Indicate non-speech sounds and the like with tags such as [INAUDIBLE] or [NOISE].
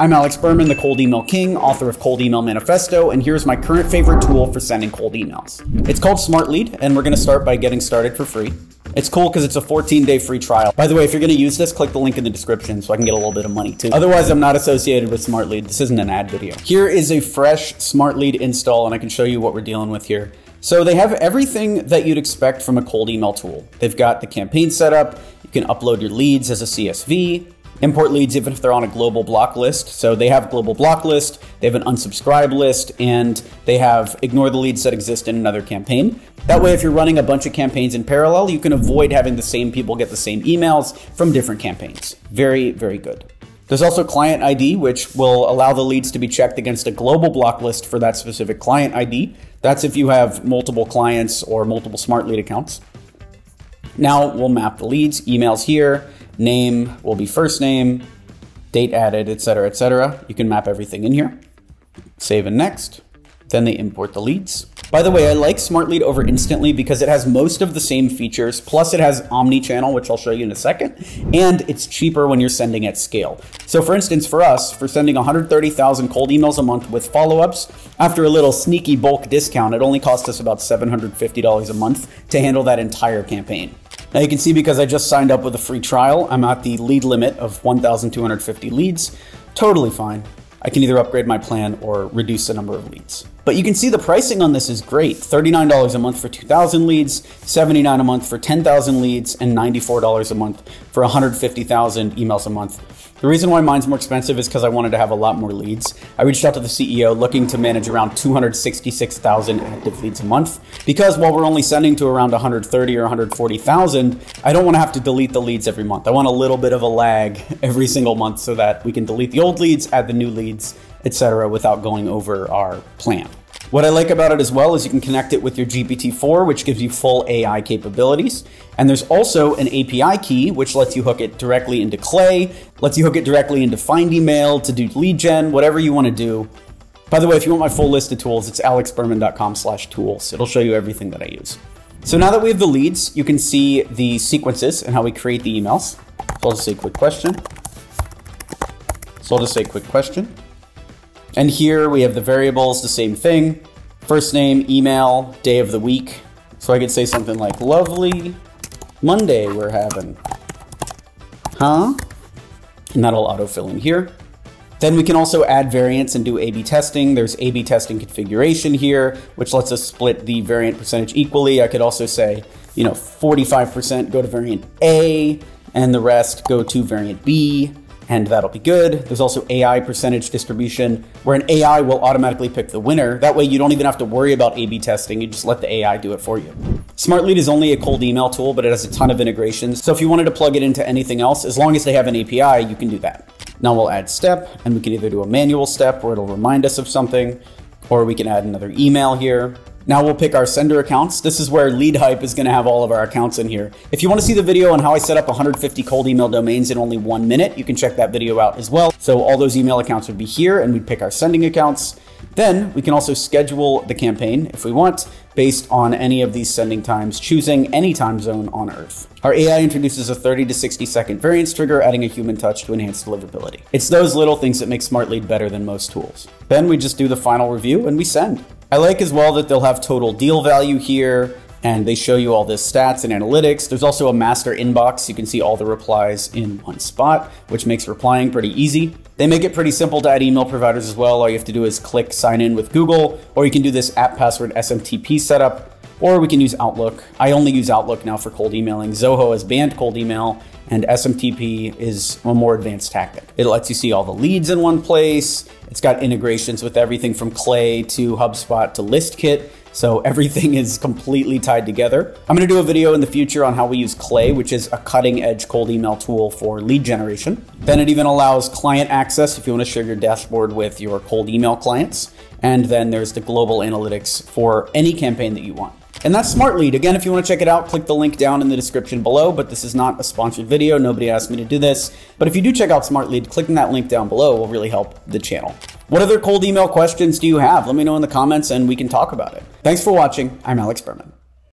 I'm Alex Berman, the Cold Email King, author of Cold Email Manifesto, and here's my current favorite tool for sending cold emails. It's called Smart Lead, and we're going to start by getting started for free. It's cool because it's a 14 day free trial. By the way, if you're going to use this, click the link in the description so I can get a little bit of money too. Otherwise, I'm not associated with Smart Lead. This isn't an ad video. Here is a fresh Smart Lead install, and I can show you what we're dealing with here. So they have everything that you'd expect from a cold email tool. They've got the campaign set up. You can upload your leads as a CSV import leads even if they're on a global block list. So they have a global block list, they have an unsubscribe list, and they have ignore the leads that exist in another campaign. That way, if you're running a bunch of campaigns in parallel, you can avoid having the same people get the same emails from different campaigns. Very, very good. There's also client ID, which will allow the leads to be checked against a global block list for that specific client ID. That's if you have multiple clients or multiple smart lead accounts. Now we'll map the leads, emails here, name will be first name, date added, etc., etc. You can map everything in here. Save and next. Then they import the leads. By the way, I like Smart Lead over Instantly because it has most of the same features, plus it has omni-channel, which I'll show you in a second, and it's cheaper when you're sending at scale. So for instance, for us, for sending 130,000 cold emails a month with follow-ups, after a little sneaky bulk discount, it only cost us about $750 a month to handle that entire campaign. Now you can see because I just signed up with a free trial, I'm at the lead limit of 1,250 leads. Totally fine. I can either upgrade my plan or reduce the number of leads. But you can see the pricing on this is great. $39 a month for 2,000 leads, $79 a month for 10,000 leads, and $94 a month for 150,000 emails a month. The reason why mine's more expensive is because I wanted to have a lot more leads. I reached out to the CEO looking to manage around 266,000 active leads a month because while we're only sending to around 130 or 140,000, I don't want to have to delete the leads every month. I want a little bit of a lag [LAUGHS] every single month so that we can delete the old leads, add the new leads, etc., without going over our plan. What I like about it as well is you can connect it with your GPT-4, which gives you full AI capabilities. And there's also an API key, which lets you hook it directly into Clay, lets you hook it directly into Find Email to do lead gen, whatever you want to do. By the way, if you want my full list of tools, it's alexberman.com slash tools. It'll show you everything that I use. So now that we have the leads, you can see the sequences and how we create the emails. So I'll just say quick question. So I'll just say quick question. And here we have the variables, the same thing. First name, email, day of the week. So I could say something like, lovely Monday we're having. Huh? And that'll autofill in here. Then we can also add variants and do A-B testing. There's A-B testing configuration here, which lets us split the variant percentage equally. I could also say, you know, 45% go to variant A, and the rest go to variant B and that'll be good. There's also AI percentage distribution, where an AI will automatically pick the winner. That way you don't even have to worry about A-B testing, you just let the AI do it for you. SmartLead is only a cold email tool, but it has a ton of integrations. So if you wanted to plug it into anything else, as long as they have an API, you can do that. Now we'll add step, and we can either do a manual step where it'll remind us of something, or we can add another email here. Now we'll pick our sender accounts. This is where LeadHype is going to have all of our accounts in here. If you want to see the video on how I set up 150 cold email domains in only one minute, you can check that video out as well. So all those email accounts would be here and we'd pick our sending accounts. Then we can also schedule the campaign if we want based on any of these sending times, choosing any time zone on Earth. Our AI introduces a 30 to 60 second variance trigger, adding a human touch to enhance deliverability. It's those little things that make SmartLead better than most tools. Then we just do the final review and we send. I like as well that they'll have total deal value here and they show you all this stats and analytics. There's also a master inbox. You can see all the replies in one spot, which makes replying pretty easy. They make it pretty simple to add email providers as well. All you have to do is click sign in with Google, or you can do this app password SMTP setup, or we can use Outlook. I only use Outlook now for cold emailing. Zoho has banned cold email, and SMTP is a more advanced tactic. It lets you see all the leads in one place. It's got integrations with everything from Clay to HubSpot to ListKit. So [LAUGHS] everything is completely tied together. I'm gonna do a video in the future on how we use Clay, which is a cutting edge cold email tool for lead generation. Then it even allows client access if you wanna share your dashboard with your cold email clients. And then there's the global analytics for any campaign that you want. And that's Smart Lead. Again, if you want to check it out, click the link down in the description below, but this is not a sponsored video. Nobody asked me to do this. But if you do check out Smart Lead, clicking that link down below will really help the channel. What other cold email questions do you have? Let me know in the comments and we can talk about it. Thanks for watching. I'm Alex Berman.